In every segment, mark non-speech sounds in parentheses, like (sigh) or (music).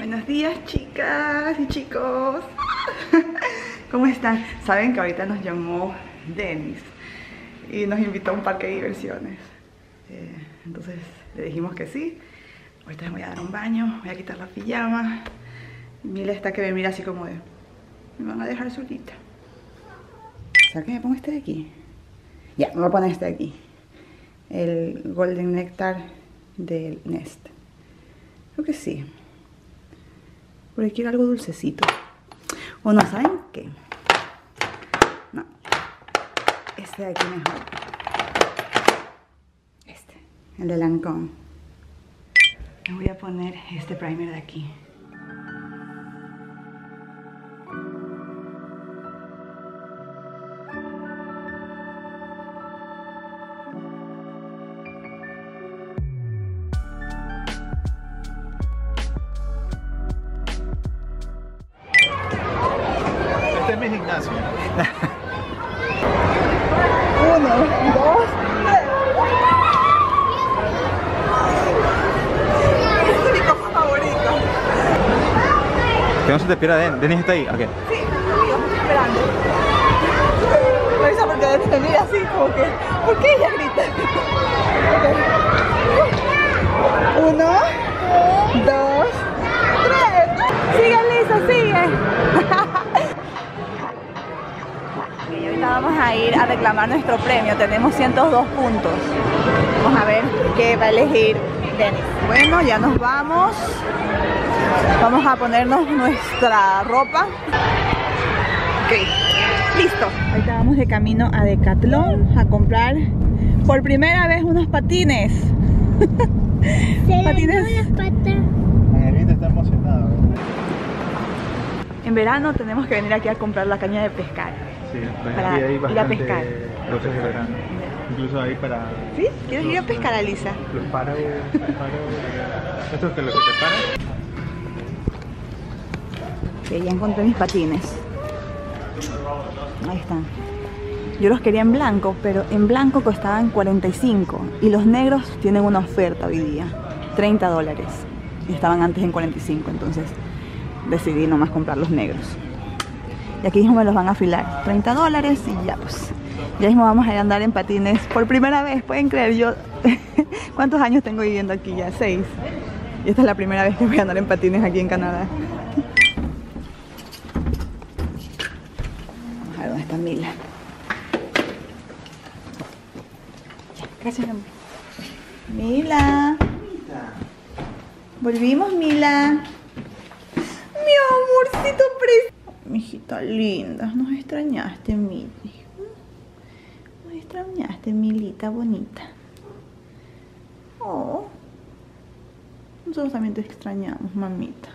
Buenos días chicas y chicos. (laughs) ¿Cómo están? Saben que ahorita nos llamó Denis Y nos invitó a un parque de diversiones. Eh, Entonces le dijimos que sí. Ahorita les voy a dar un baño Voy a quitar la pijama. Mila está que me mira así como de Me van a dejar solita ¿Sabes que me pongo este de aquí? Ya, me voy a poner este de aquí. El Golden Nectar del Nest. Creo que sí porque quiero algo dulcecito. O no, ¿saben qué? No. Este de aquí mejor. Este. El de Lancome. Me voy a poner este primer de aquí. Que no se te pierda Denis. está ahí? ¿A qué? Sí, estoy esperando. Me porque Denis así como que. ¿Por qué ella grita? Uno, dos, tres. Sigue Lisa, sigue. y ahorita vamos a ir a reclamar nuestro premio. Tenemos 102 puntos. Vamos a ver qué va a elegir Denis. Bueno, ya nos vamos. Vamos a ponernos nuestra ropa. Ok, listo. Ahorita vamos de camino a Decathlon a comprar por primera vez unos patines. (laughs) patines. Angelita está emocionada. En verano tenemos que venir aquí a comprar la caña de pescar. Sí, pues para aquí hay ir a pescar. cosas de verano. Incluso ahí para ¿Sí? ¿Quieres ir a pescar, Alisa? los paros, paros, (laughs) esto es que lo que te para. Ok, ya encontré mis patines. Ahí están. Yo los quería en blanco, pero en blanco costaban 45 y los negros tienen una oferta hoy día, 30 dólares. Y estaban antes en 45, entonces decidí nomás comprar los negros. Y aquí mismo me los van a afilar, 30 dólares y ya pues. Ya mismo vamos a andar en patines por primera vez, pueden creer yo. (laughs) ¿Cuántos años tengo viviendo aquí ya? Seis. Y esta es la primera vez que voy a andar en patines aquí en Canadá. Vamos a ver dónde está Mila. Ya, Gracias, mi amor. Mila. Volvimos, Mila. Mi amorcito precioso. Mi hijita linda, nos extrañaste, Mili. Nos extrañaste, Milita bonita. Oh. Nosotros también te extrañamos, mamita.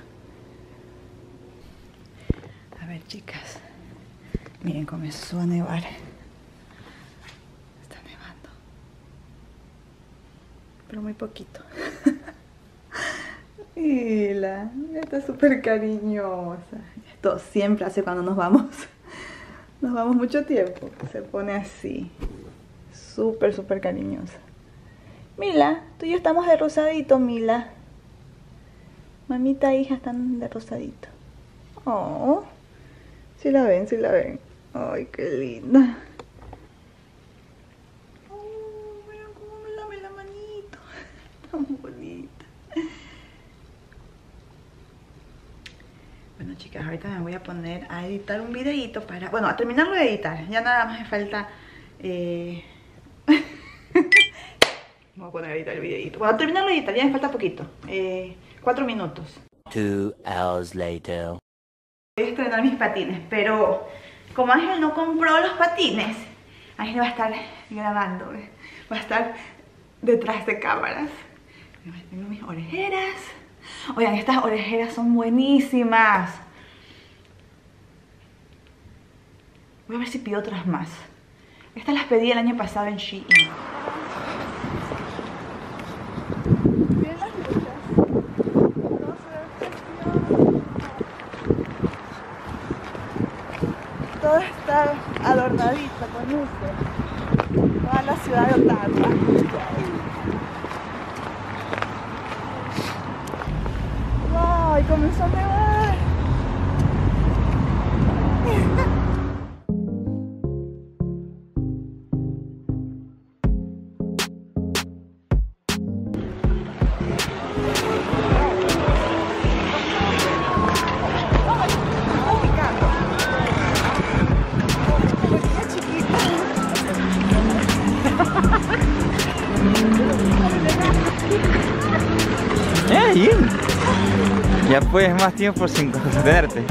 A ver, chicas. Miren, comenzó a nevar. Está nevando. Pero muy poquito. (laughs) Mira, está súper cariñosa. Esto siempre hace cuando nos vamos. Nos vamos mucho tiempo. Se pone así. Súper, súper cariñosa. Mila, tú y yo estamos de rosadito, Mila. Mamita e hija están de rosadito. Oh, si la ven, si la ven. Ay, qué linda. Oh, miren cómo me lame la manito. (laughs) Tan bonita. Bueno, chicas, ahorita me voy a poner a editar un videito para... Bueno, a terminarlo de editar. Ya nada más me falta... Eh... (laughs) me voy a poner a editar el videito. Bueno, a terminarlo de editar, ya me falta poquito. Eh, cuatro minutos. Two hours later. Voy a estrenar mis patines, pero como Ángel no compró los patines, Ángel va a estar grabando, va a estar detrás de cámaras. Tengo mis orejeras. Oigan, estas orejeras son buenísimas. Voy a ver si pido otras más. Estas las pedí el año pasado en Shein. Miren las luces. No se Todo está adornadito con luces. Toda la ciudad de Ottawa. Ay, comenzó a nevar. Ya puedes más tiempo sin contenerte.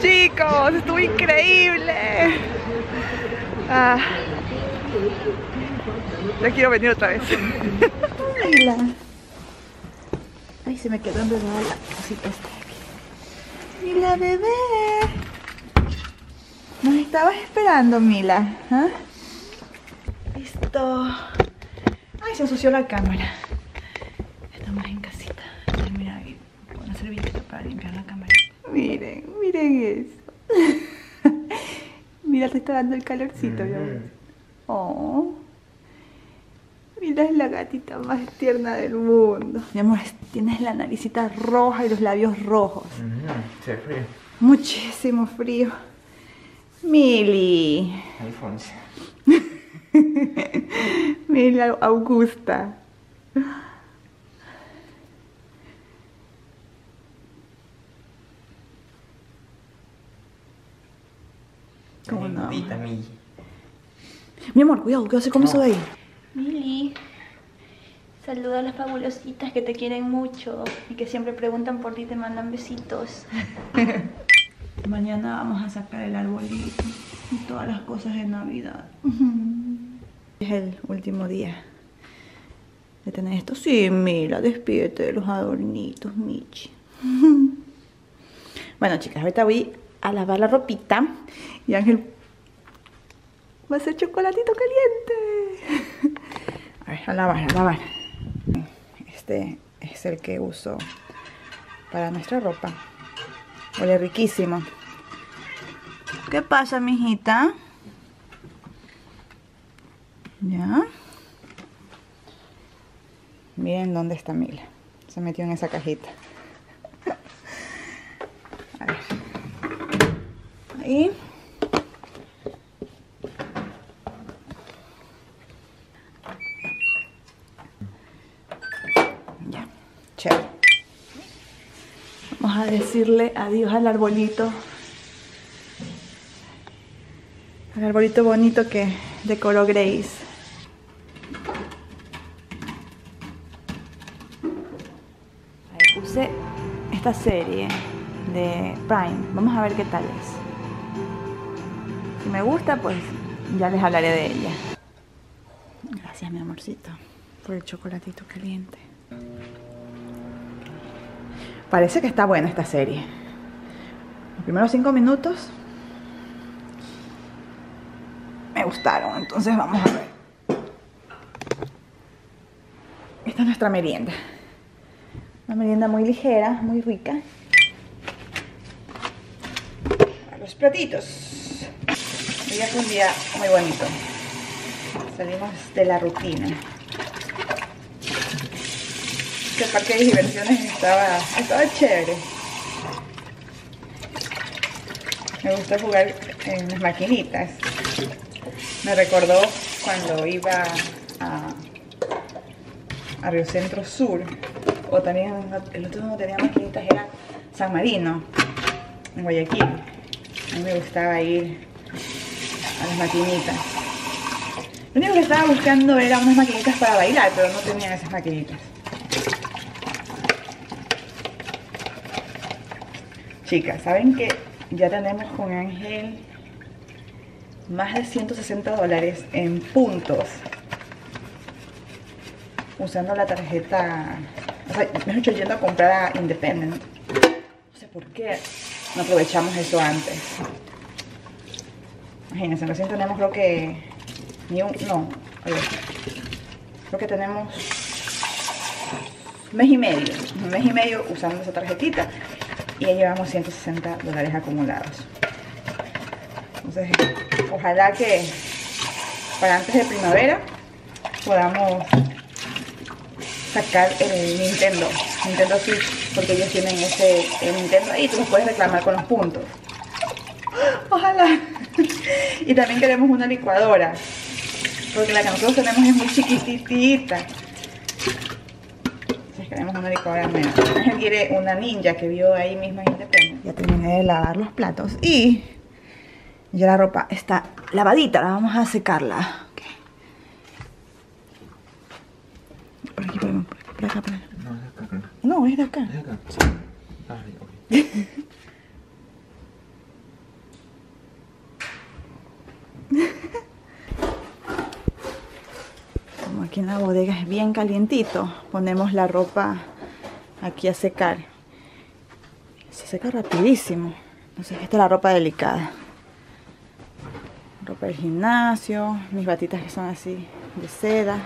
Chicos, estuvo increíble. Ah. Ya quiero venir otra vez. Mila. Ay, se me quedó enredada la cosita esta de aquí. Mila, bebé. Estabas esperando, Mila. ¿ah? Listo. Ay, se ensució la cámara. Estamos en casita. Mira, ahí, una servilleta para limpiar la cámara. Miren, miren eso. (laughs) Mira, te está dando el calorcito, ¿ya ves? Oh. Mira, es la gatita más tierna del mundo. Mi amor, es- tienes la naricita roja y los labios rojos. Se frío. Muchísimo frío. Mili. Alfonso. (laughs) Mili Augusta. ¿Cómo no? mi. Mi amor, cuidado, ¿qué vas a hacer con eso de ahí? Mili, saluda a las fabulositas que te quieren mucho y que siempre preguntan por ti y te mandan besitos. (laughs) Mañana vamos a sacar el arbolito y todas las cosas de Navidad. Es el último día de tener esto. Sí, mira, despídete de los adornitos, Michi. (laughs) Bueno, chicas, ahorita voy a lavar la ropita y Ángel va a hacer chocolatito caliente. (laughs) A ver, a lavar, a lavar. Este es el que uso para nuestra ropa. Huele riquísimo. ¿Qué pasa, mijita? ¿Ya? Miren dónde está Mila. Se metió en esa cajita. (laughs) A ver. Ahí. Ya. Chévere. Vamos a decirle adiós al arbolito. Al arbolito bonito que decoró Grace. Ahí puse esta serie de Prime. Vamos a ver qué tal es. Si me gusta, pues ya les hablaré de ella. Gracias, mi amorcito, por el chocolatito caliente. Parece que está buena esta serie. Los primeros cinco minutos me gustaron, entonces vamos a ver. Esta es nuestra merienda. Una merienda muy ligera, muy rica. Los platitos. Hoy fue un día muy bonito. Salimos de la rutina. Este parque de diversiones estaba, estaba chévere. Me gusta jugar en las maquinitas. Me recordó cuando iba a, a Río Centro Sur. O también el otro donde tenía maquinitas era San Marino, en Guayaquil. A mí me gustaba ir a las maquinitas. Lo único que estaba buscando era unas maquinitas para bailar, pero no tenían esas maquinitas. Chicas, ¿saben que ya tenemos con Ángel más de 160 dólares en puntos? Usando la tarjeta, o sea, mejor dicho, yendo a comprar a Independent. No sé por qué no aprovechamos eso antes. Imagínense, recién tenemos creo que ni un, no, oye, creo que tenemos mes y medio, un mes y medio usando esa tarjetita y ya llevamos 160 dólares acumulados. Entonces, ojalá que para antes de primavera podamos sacar el Nintendo, Nintendo Switch, porque ellos tienen ese el Nintendo ahí, tú los puedes reclamar con los puntos. Ojalá. Y también queremos una licuadora, porque la que nosotros tenemos es muy chiquitita. Menos. Él quiere una ninja que vio ahí mismo en Independencia. Ya terminé de lavar los platos y ya la ropa está lavadita, la vamos a secarla. Por aquí, por, aquí, por acá, por acá. No, es acá, creo. No, es de acá. Es acá. Sí. Ay, ok. (laughs) Como aquí en la bodega es bien calientito, ponemos la ropa aquí a secar. Se seca rapidísimo. Entonces esta es la ropa delicada. Ropa del gimnasio, mis batitas que son así de seda.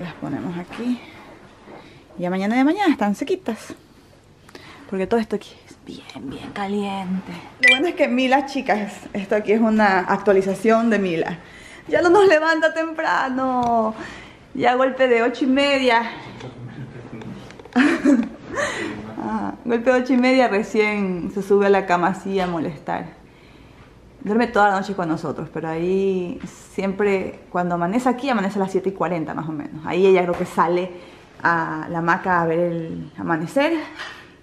Las ponemos aquí. Y a mañana de mañana están sequitas. Porque todo esto aquí es bien, bien caliente. Lo bueno es que Mila, chicas, esto aquí es una actualización de Mila. Ya no nos levanta temprano. Ya golpe de ocho y media. Ah, golpe ocho y media recién se sube a la cama así a molestar. Duerme toda la noche con nosotros, pero ahí siempre, cuando amanece aquí, amanece a las 7 y 40 más o menos. Ahí ella creo que sale a la hamaca a ver el amanecer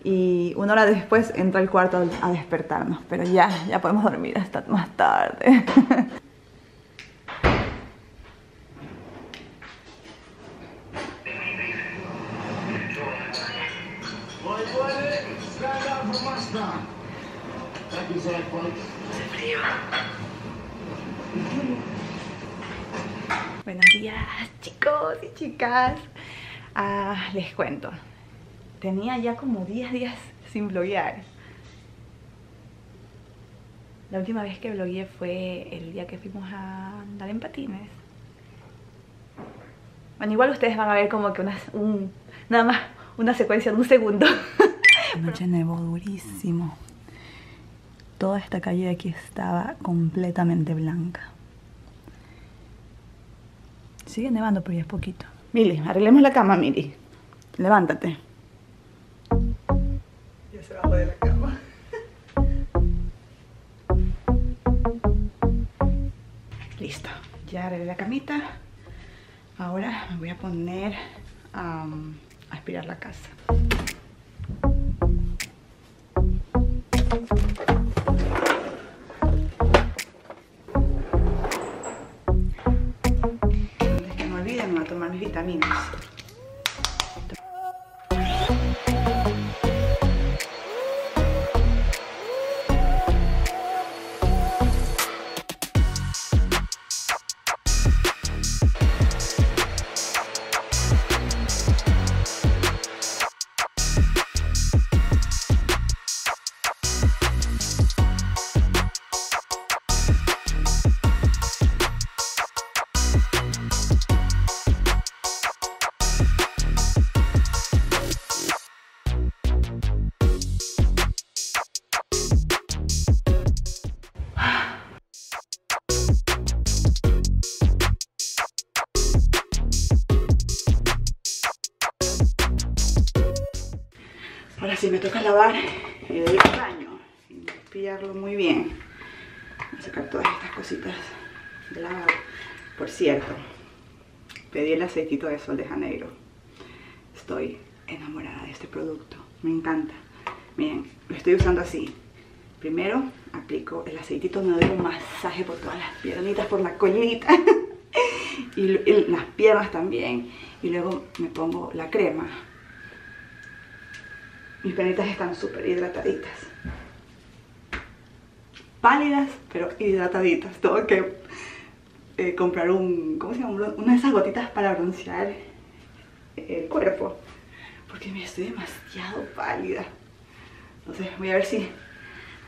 y una hora después entra al cuarto a despertarnos. Pero ya, ya podemos dormir hasta más tarde. (laughs) Buenos días chicos y chicas. Ah, les cuento. Tenía ya como 10 días sin bloguear. La última vez que blogueé fue el día que fuimos a andar en patines. Bueno, igual ustedes van a ver como que una, un, nada más una secuencia de un segundo. Anoche (laughs) nevó durísimo. Toda esta calle de aquí estaba completamente blanca. Sigue nevando, pero ya es poquito. Mili, arreglemos la cama, Mili. Levántate. Ya se bajó de la cama. (laughs) Listo. Ya arreglé la camita. Ahora me voy a poner a aspirar la casa. Tomar mis vitaminas. Me toca lavar el baño y limpiarlo muy bien. Voy a sacar todas estas cositas de lavado. Por cierto, pedí el aceitito de sol de Janeiro. Estoy enamorada de este producto. Me encanta. Miren, lo estoy usando así. Primero aplico el aceitito, me doy un masaje por todas las piernitas, por la colita. (laughs) y las piernas también. Y luego me pongo la crema mis penitas están súper hidrataditas. Pálidas, pero hidrataditas. Tengo que eh, comprar un, ¿cómo se llama? Una de esas gotitas para broncear el cuerpo. Porque me estoy demasiado pálida. Entonces voy a ver si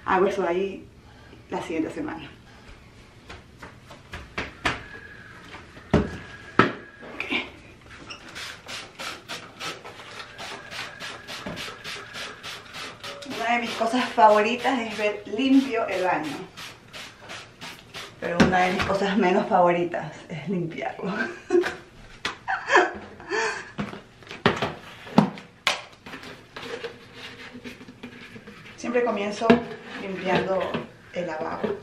hago eso ahí la siguiente semana. Cosas favoritas es ver limpio el baño. Pero una de mis cosas menos favoritas es limpiarlo. Siempre comienzo limpiando el lavabo.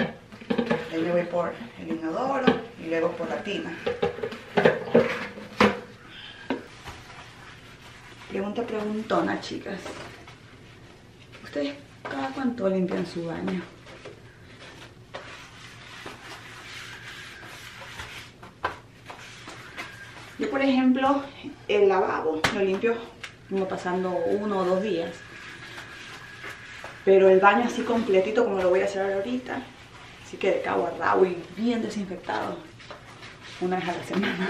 De ahí voy por el inodoro y luego por la tina. Pregunta preguntona, chicas. ¿Ustedes cada cuánto limpian su baño? Yo, por ejemplo, el lavabo lo limpio como pasando uno o dos días. Pero el baño así completito como lo voy a hacer ahorita, así que de cabo a rabo y bien desinfectado, una vez a la semana.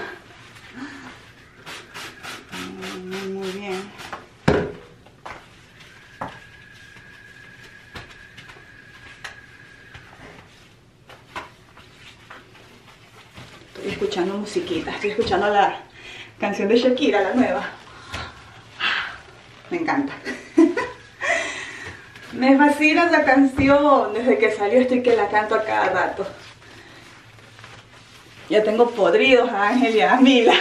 Mm, Muy bien. Estoy escuchando musiquita, estoy escuchando la canción de Shakira, la nueva. Me encanta. (laughs) Me fascina esa canción. Desde que salió estoy que la canto a cada rato. Ya tengo podridos a Ángel y a Mila.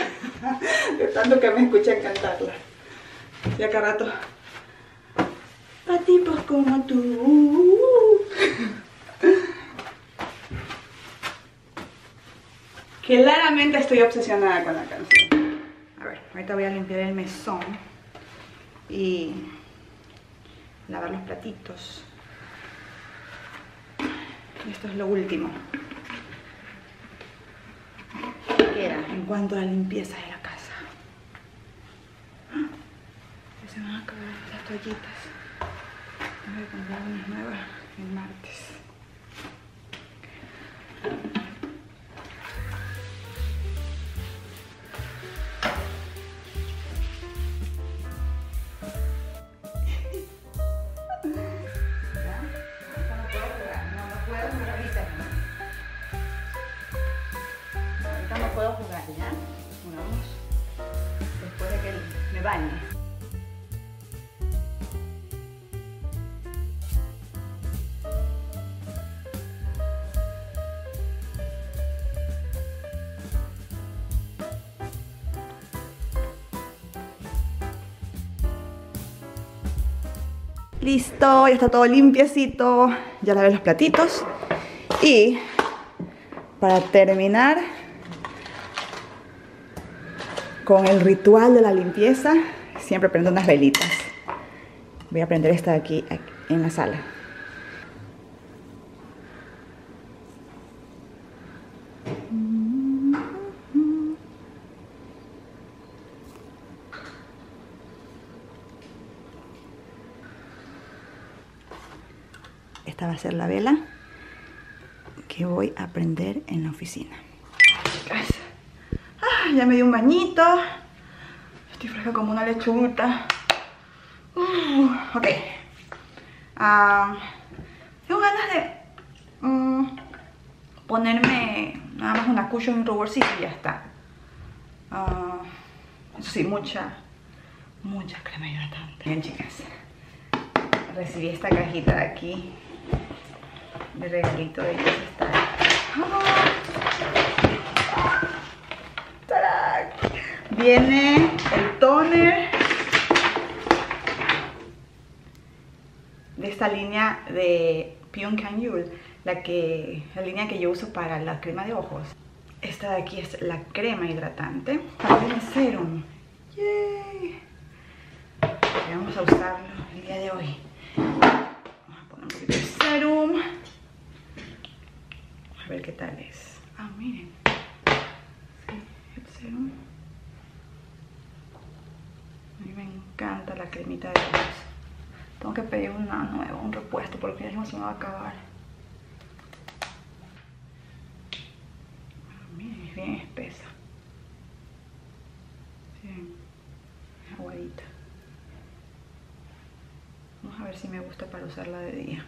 (laughs) De tanto que me escuchan cantarla. Y a cada rato. Pa' tipos como tú. Claramente estoy obsesionada con la canción. A ver, ahorita voy a limpiar el mesón. Y lavar los platitos. Y esto es lo último que queda en cuanto a la limpieza de la casa. Ya se van a acabar las toallitas. Voy a comprar unas nuevas el martes. Listo, ya está todo limpiecito. Ya lavé los platitos. Y para terminar con el ritual de la limpieza, siempre prendo unas velitas. Voy a prender esta de aquí, aquí en la sala. Esta va a ser la vela que voy a prender en la oficina. Ah, ya me di un bañito. Estoy fresca como una lechuguita. Uh, ok. Ah, tengo ganas de mm, ponerme nada más una cushion y un ruborcito y ya está. Ah, eso sí, mucha, mucha crema hidratante. Bien, chicas. Recibí esta cajita de aquí de regalito de ellos está. ¡Tarán! Viene el toner de esta línea de Pyong Kang Yul, la que la línea que yo uso para la crema de ojos. Esta de aquí es la crema hidratante. También el serum. Yay. Vamos a usarlo el día de hoy. Vamos a poner un poquito de serum. A ver qué tal es. Ah, miren. Sí, el serum. A mí me encanta la cremita de ojos. Tengo que pedir una nueva, un repuesto, porque ya no se me va a acabar. Ah, miren, es bien espesa. Bien, aguadita. Vamos a ver si me gusta para usarla de día.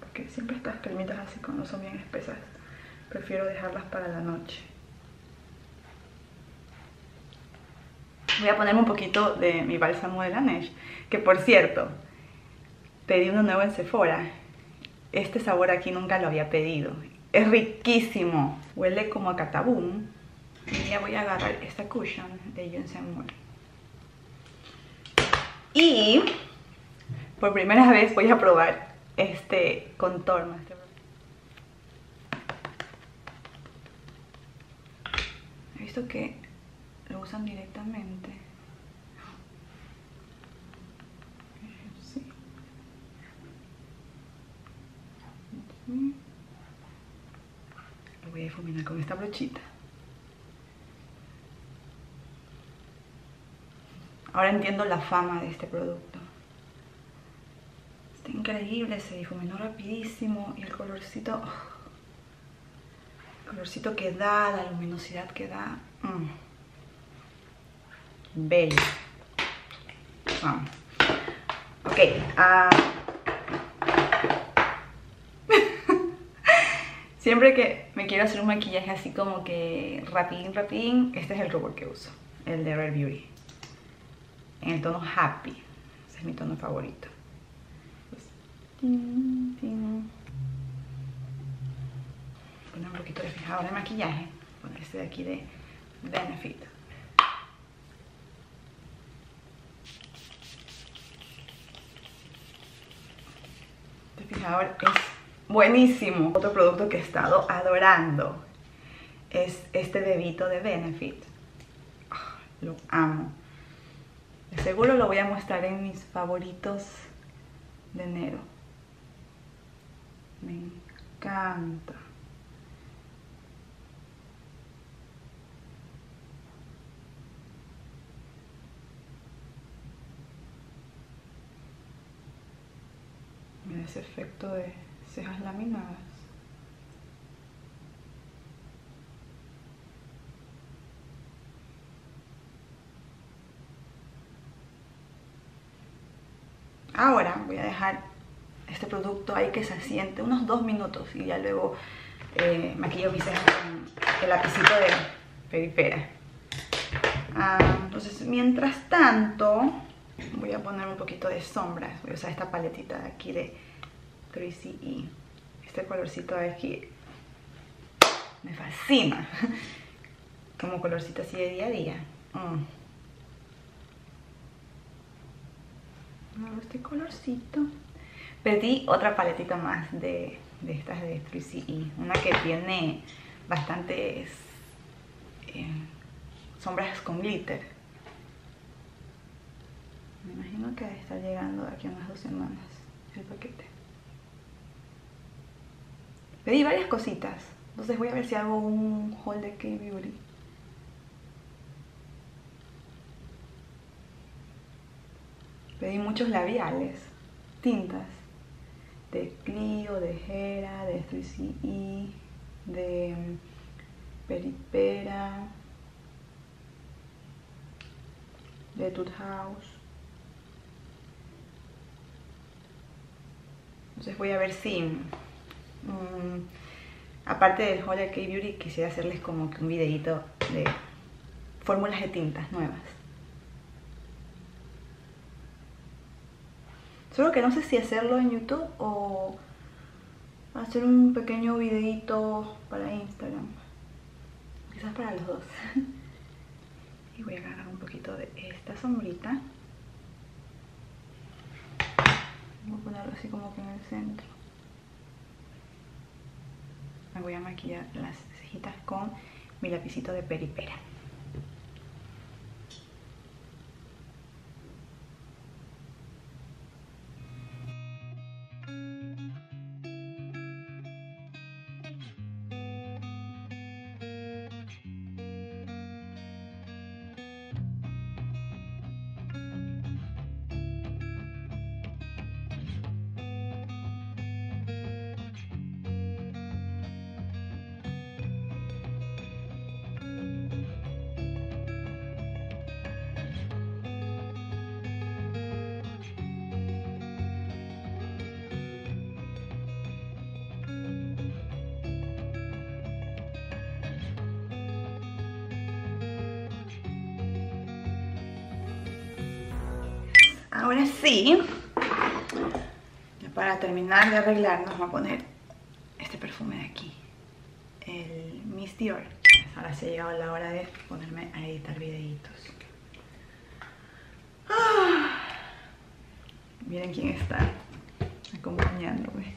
Porque siempre estas cremitas así cuando son bien espesas, prefiero dejarlas para la noche. Voy a ponerme un poquito de mi bálsamo de la Neige, que por cierto, pedí uno nuevo en Sephora. Este sabor aquí nunca lo había pedido. Es riquísimo. Huele como a catabum. Y ya voy a agarrar esta cushion de Jensen Moore. Y por primera vez voy a probar este contorno. Este... He visto que lo usan directamente. Sí. Lo voy a difuminar con esta brochita. Ahora entiendo la fama de este producto. Está increíble, se difuminó rapidísimo y el colorcito... El colorcito que da, la luminosidad que da. Mm. Bello. Vamos. Ok. ah. (laughs) Siempre que me quiero hacer un maquillaje así como que rapidín, rapidín, este es el rubor que uso, el de Rare Beauty. En el tono Happy. Ese es mi tono favorito. Pues. Poner un poquito de fijador de maquillaje. Poner este de aquí de Benefit. Este fijador es buenísimo. Otro producto que he estado adorando es este bebito de Benefit. Ah, Lo amo. Seguro lo voy a mostrar en mis favoritos de enero. Me encanta. Ese efecto de cejas laminadas. Ahora voy a dejar este producto ahí que se asiente unos dos minutos y ya luego eh, maquillo mis cejas con el lapicito de peripera. Ah, entonces, mientras tanto, voy a poner un poquito de sombras. Voy a usar esta paletita de aquí de 3CE. Este colorcito de aquí me fascina. (laughs) Como colorcito así de día a día. Mm. Este colorcito. Pedí otra paletita más de, de estas de 3CE. Una que tiene bastantes eh, sombras con glitter. Me imagino que debe estar llegando de aquí a unas dos semanas el paquete. Pedí varias cositas. Entonces voy a ver si hago un haul de K-Beauty. Pedí muchos labiales, tintas, de Clio, de Hera, de 3CE, de mm, Peripera, de Tooth House. Entonces voy a ver si, mm, aparte del de K-Beauty, quisiera hacerles como que un videito de fórmulas de tintas nuevas. Solo que no sé si hacerlo en YouTube o hacer un pequeño videito para Instagram. Quizás para los dos. (laughs) Y voy a agarrar un poquito de esta sombrita. Voy a ponerlo así como que en el centro. Me voy a maquillar las cejitas con mi lapicito de peripera. Ahora sí, ya para terminar de arreglarnos, vamos a poner este perfume de aquí, el Miss Dior. Ahora sí ha llegado la hora de ponerme a editar videitos. Ah, miren quién está acompañándome.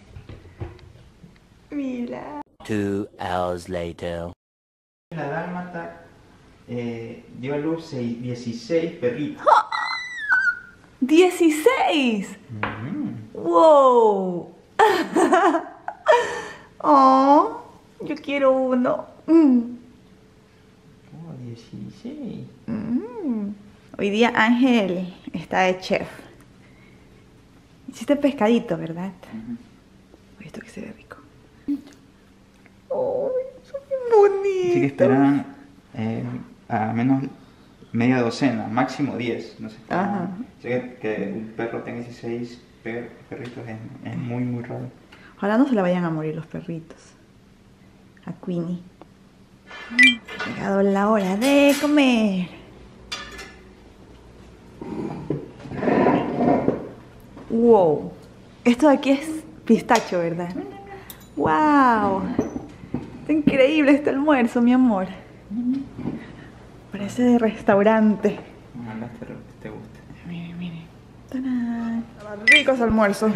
Mira. Two hours later. La dálmata eh, dio a luz seis- 16 perritos. ¡16! Mm. ¡Wow! (laughs) ¡Oh! Yo quiero uno. Mm. Oh, 16. Mm. Hoy día Ángel está de chef. Hiciste pescadito, ¿verdad? Uy, Esto que se ve rico. ¡Oh! Son bien bonitos. Así que esperaban eh, a menos media docena, máximo 10. No sé. Ajá. Que, que un perro tenga 16 per- perritos es, es muy, muy raro. Ojalá no se le vayan a morir los perritos. A Queenie. Ha llegado la hora de comer. Wow. Esto de aquí es pistacho, ¿verdad? Wow. Está increíble este almuerzo, mi amor. Parece de restaurante. Ojalá te, te guste. Miren, miren. ¡Tarán! Ricos almuerzos.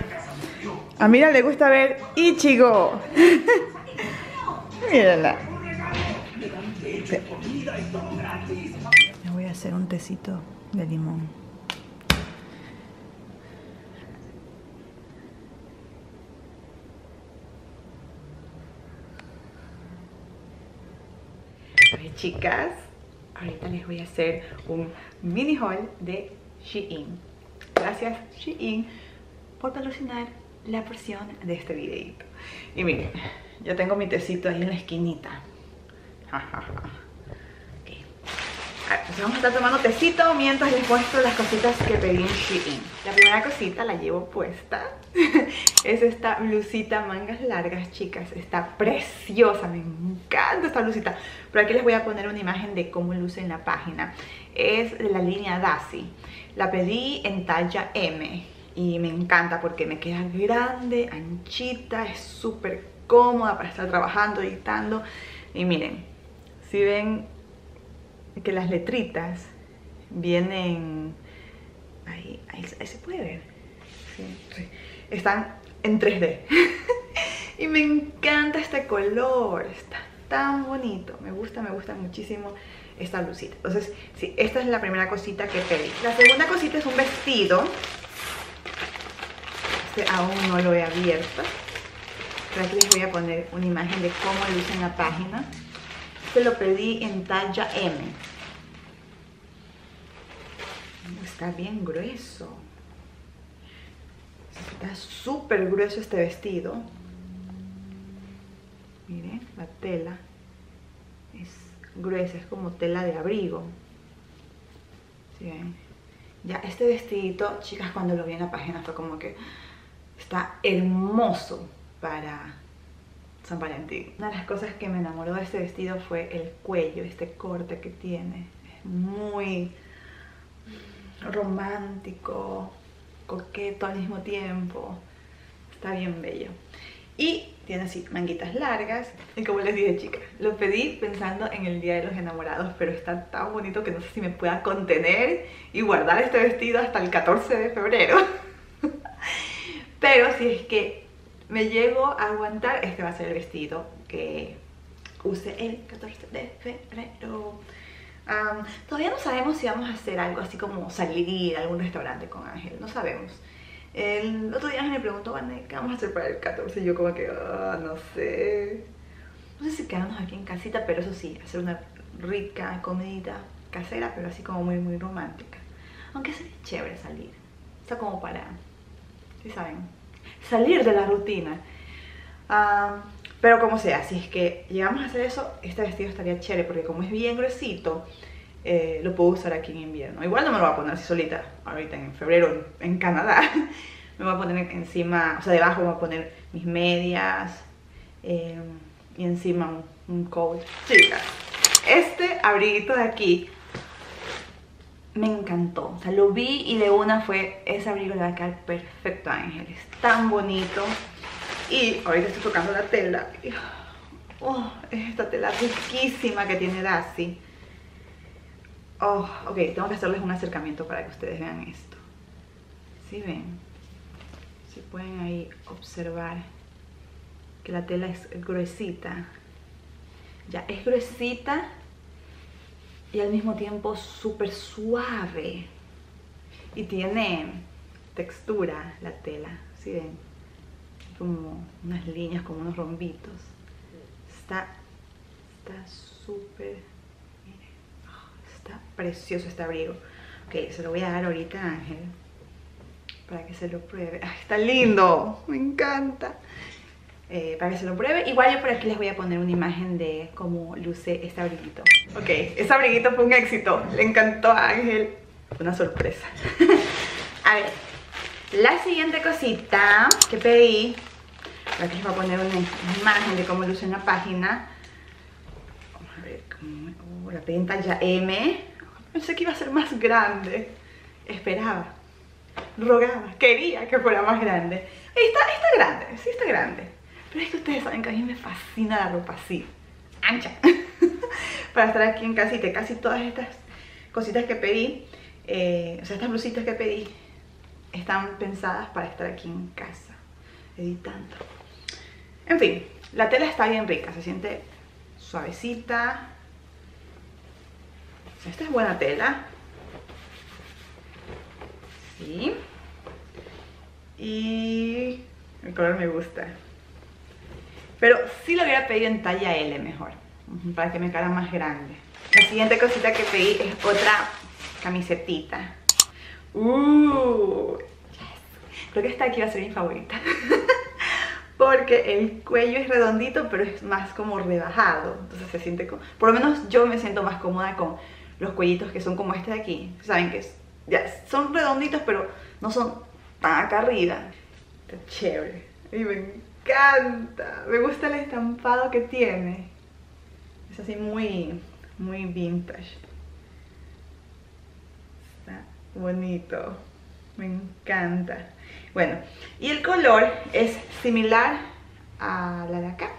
A Mira le gusta ver Ichigo. (laughs) Mírenla. Le voy a hacer un tecito de limón. Pues chicas, ahorita les voy a hacer un mini haul de Shein. Gracias Shein por patrocinar la porción de este videito. Y miren, yo tengo mi tecito ahí en la esquinita. Ja. Ok. A ver, pues vamos a estar tomando tecito mientras les muestro las cositas que pedí en Shein. La primera cosita la llevo puesta. (laughs) es esta blusita mangas largas, chicas. Está preciosa, me encanta esta blusita. Pero aquí les voy a poner una imagen de cómo luce en la página. Es de la línea Daisy. La pedí en talla M y me encanta porque me queda grande, anchita, es súper cómoda para estar trabajando, editando. Y miren, si ven que las letritas vienen ahí, ahí, se puede ver. Están en 3D (laughs) y me encanta este color está tan bonito. Me gusta, me gusta muchísimo esta blusita entonces, sí, esta es la primera cosita que pedí. La segunda cosita es un vestido. Este aún no lo he abierto. Aquí les voy a poner una imagen de cómo luce en la página este lo pedí en talla M. Está bien grueso. Está súper grueso este vestido. Miren, la tela es gruesa, es como tela de abrigo. Ya, este vestidito, chicas, cuando lo vi en la página fue como que está hermoso para San Valentín. Una de las cosas que me enamoró de este vestido fue el cuello, este corte que tiene. Es muy romántico, coqueto al mismo tiempo. Está bien bello. Y tiene así manguitas largas. Y como les dije, chicas, lo pedí pensando en el Día de los Enamorados, pero está tan bonito que no sé si me pueda contener y guardar este vestido hasta el 14 de febrero. (laughs) pero si es que me llego a aguantar, este va a ser el vestido que use el 14 de febrero. Am, todavía no sabemos si vamos a hacer algo así como salir a algún restaurante con Ángel, no sabemos. El otro día Ángel me preguntó, ¿qué vamos a hacer para el 14? Y yo como que, "Ah, no sé. No sé si quedarnos aquí en casita, pero eso sí, hacer una rica comidita casera, pero así como muy, muy romántica. Aunque sería chévere salir. O sea, como para, ¿sí saben? Salir de la rutina. Ah, pero como sea, si es que llegamos a hacer eso, este vestido estaría chévere porque como es bien gruesito, eh, lo puedo usar aquí en invierno. Igual no me lo voy a poner así solita, ahorita en febrero en, Canadá. (laughs) me voy a poner encima, o sea, debajo me voy a poner mis medias eh, y encima un, un coat. Chicas, este abriguito de aquí me encantó. O sea, lo vi y de una fue, ese abrigo le va a perfecto a Ángel. Es tan bonito. Y ahorita estoy tocando la tela. Oh, es esta tela riquísima que tiene Daisy. Oh, ok, tengo que hacerles un acercamiento para que ustedes vean esto. ¿Sí ven? Si pueden ahí observar que la tela es gruesita. Ya, es gruesita y al mismo tiempo súper suave. Y tiene textura la tela, ¿sí ven? Como unas líneas, como unos rombitos. Está está súper, oh, está precioso este abrigo. Ok, se lo voy a dar ahorita a Ángel para que se lo pruebe. Ay, está lindo, me encanta. Eh, para que se lo pruebe. Igual yo por aquí les voy a poner una imagen de cómo luce este abriguito. Ok, este abriguito fue un éxito. Le encantó a Ángel. Una sorpresa. (laughs) a ver, la siguiente cosita que pedí. Por aquí les voy a poner una imagen de cómo luce en la página. Vamos a ver cómo... oh, la pedí en talla M. Pensé que iba a ser más grande. Esperaba. Rogaba. Quería que fuera más grande. Está, está grande, sí está grande. Pero es que ustedes saben que a mí me fascina la ropa así, ancha. (laughs) Para estar aquí en casita, casi todas estas cositas que pedí, eh, o sea, estas blusitas que pedí, están pensadas para estar aquí en casa, editando. En fin, la tela está bien rica, se siente suavecita. Esta es buena tela. Sí. Y el color me gusta. Pero sí lo hubiera pedido en talla L mejor, para que me quedara más grande. La siguiente cosita que pedí es otra camisetita. Uh. Creo que esta aquí va a ser mi favorita. (laughs) Porque el cuello es redondito, pero es más como rebajado. Entonces se siente como... Por lo menos yo me siento más cómoda con los cuellitos que son como este de aquí. Saben que son redonditos, pero no son tan acá arriba. Está chévere. Me encanta. Me gusta el estampado que tiene. Es así muy, muy vintage. Está bonito. Me encanta. Bueno, y el color es similar a la de acá.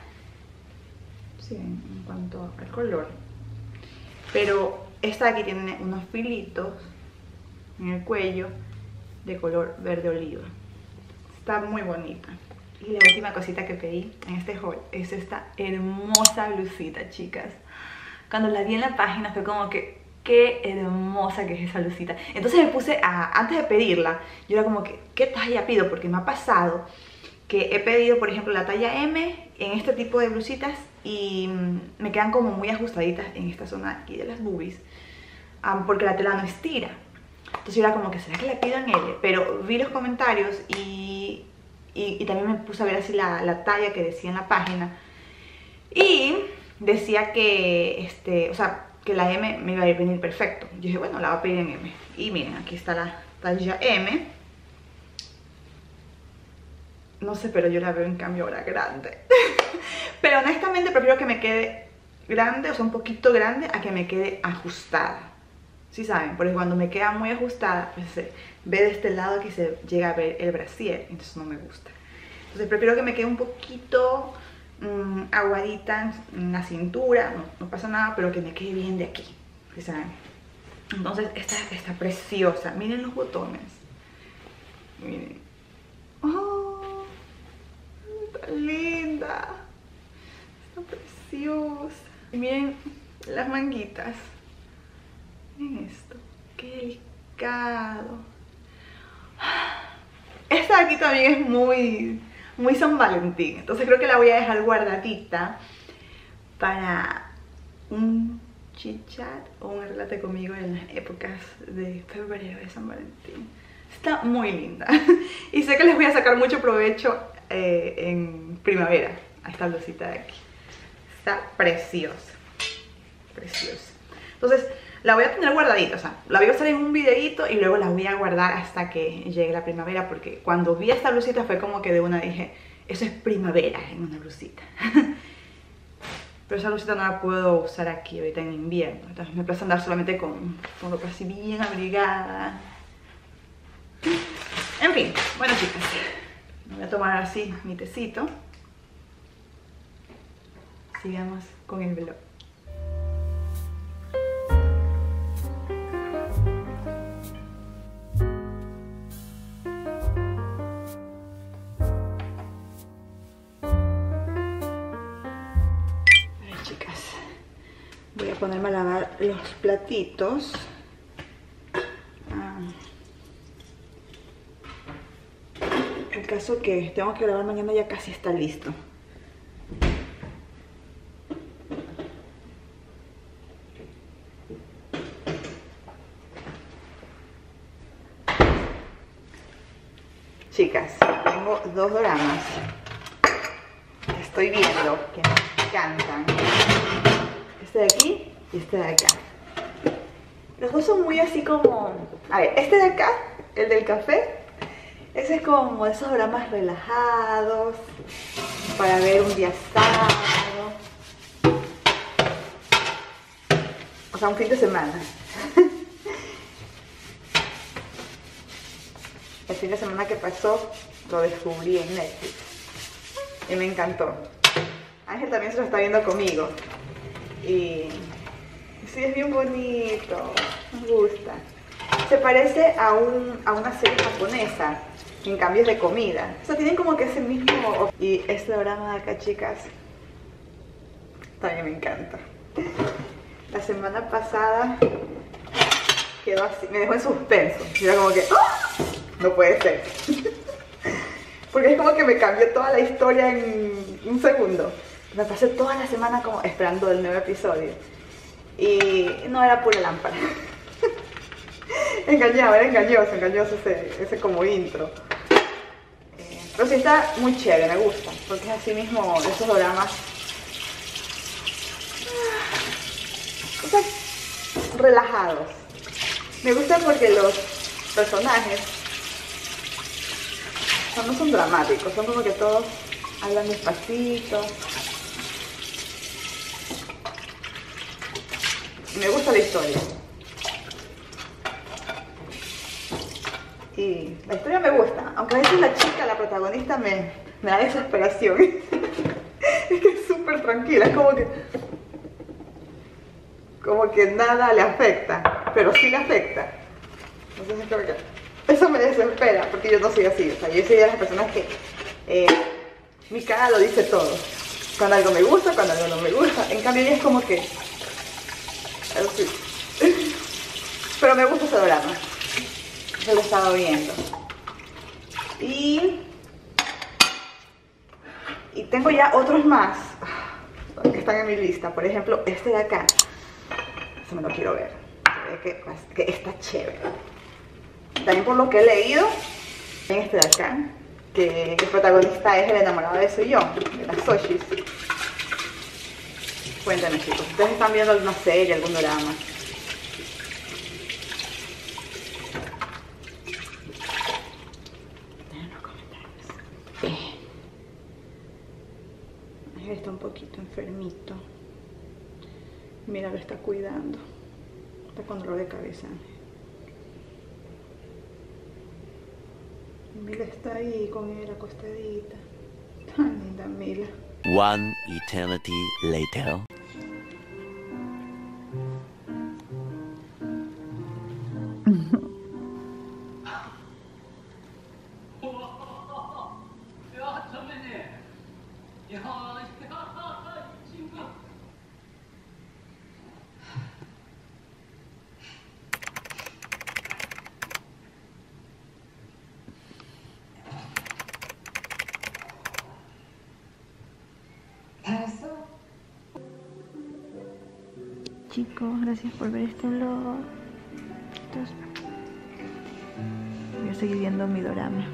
Sí, en cuanto al color. Pero esta de aquí tiene unos filitos en el cuello de color verde oliva. Está muy bonita. Y la última cosita que pedí en este haul es esta hermosa blusita, chicas. Cuando la vi en la página fue como que, qué hermosa que es esa blusita. Entonces me puse a, antes de pedirla, yo era como que, ¿qué talla pido? Porque me ha pasado que he pedido, por ejemplo, la talla M en este tipo de blusitas y mm, me quedan como muy ajustaditas en esta zona aquí de las boobies porque la tela no estira. Entonces yo era como que, ¿será que la pido en L? Pero vi los comentarios y, y, también me puse a ver así la, la talla que decía en la página. Y decía que, este, o sea, que la M me iba a ir venir perfecto. Yo dije, bueno, la voy a pedir en M. Y miren, aquí está la talla M. No sé, pero yo la veo en cambio ahora grande. (laughs) pero honestamente prefiero que me quede grande, o sea, un poquito grande, a que me quede ajustada. ¿Sí saben? Porque cuando me queda muy ajustada, pues se ve de este lado que se llega a ver el brasier, entonces no me gusta. Entonces prefiero que me quede un poquito mm, aguadita en la cintura, no, pasa nada, pero que me quede bien de aquí. ¿Sí saben? Entonces esta está preciosa. Miren los botones. Miren. ¡Oh! Está linda. Está preciosa. Y miren las manguitas. Miren esto. Qué delicado. Esta de aquí también es muy, muy San Valentín. Entonces creo que la voy a dejar guardadita para un chit chat o un relate conmigo en las épocas de febrero de San Valentín. Está muy linda. (laughs) Y sé que les voy a sacar mucho provecho eh, en primavera a esta blusita de aquí. Está preciosa. Preciosa. Entonces, la voy a tener guardadita. O sea, la voy a usar en un videito y luego la voy a guardar hasta que llegue la primavera. Porque cuando vi esta blusita fue como que de una dije, eso es primavera en una blusita. (laughs) Pero esa blusita no la puedo usar aquí ahorita en invierno. Entonces me plazo andar solamente con, con ropa así bien abrigada. En fin, bueno chicas, voy a tomar así mi tecito. Sigamos con el vlog. Ponerme a lavar los platitos. Ah. El caso que tengo que grabar mañana ya casi está listo. Chicas, tengo dos dramas. Estoy viendo que me encantan. Este de aquí y este de acá. Los dos son muy así como... A ver, este de acá, el del café, ese es como esos dramas relajados para ver un día sábado. O sea, un fin de semana. (laughs) El fin de semana que pasó lo descubrí en Netflix y me encantó. Ángel también se lo está viendo conmigo y sí es bien bonito, me gusta. Se parece a, un, a una serie japonesa, en cambio es de comida. O sea, tienen como que ese mismo... Y este drama de acá, chicas, también me encanta. La semana pasada quedó así, me dejó en suspenso. Y era como que, ¡ah! no puede ser. (laughs) Porque es como que me cambió toda la historia en un segundo. Me pasé toda la semana como esperando el nuevo episodio. Y no era pura lámpara. (laughs) Engañaba, era engañoso, engañoso ese, ese como intro. Eh, pero sí está muy chévere, me gusta. Porque es así mismo esos dramas. O relajados. Me gusta porque los personajes no son dramáticos, son como que todos hablan despacito. Me gusta la historia. Y la historia me gusta, aunque a veces la chica, la protagonista, me, me da desesperación. (laughs) es que es súper tranquila, es como que. como que nada le afecta, pero sí le afecta. Entonces es como que. Eso me desespera, porque yo no soy así. O sea, yo soy de las personas que eh, mi cara lo dice todo. Cuando algo me gusta, cuando algo no me gusta. En cambio, ella es como que. Pero me gusta ese drama. Yo lo he estado viendo. Y. Y tengo ya otros más que están en mi lista. Por ejemplo, este de acá. Eso me lo quiero ver. Que, que está chévere también por lo que he leído en este de acá, que el protagonista es el enamorado de Soy yo, de las Soshis. Cuéntenme chicos, ¿ustedes están viendo alguna serie, algún drama? Él está un poquito enfermito. Mira, lo está cuidando. Está con dolor de cabeza. Mila está ahí con él acostadita. Tan linda Mila. One eternity later. Gracias por ver este vlog. Entonces, voy a seguir viendo mi dorama.